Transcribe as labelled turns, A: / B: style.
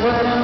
A: Fuera.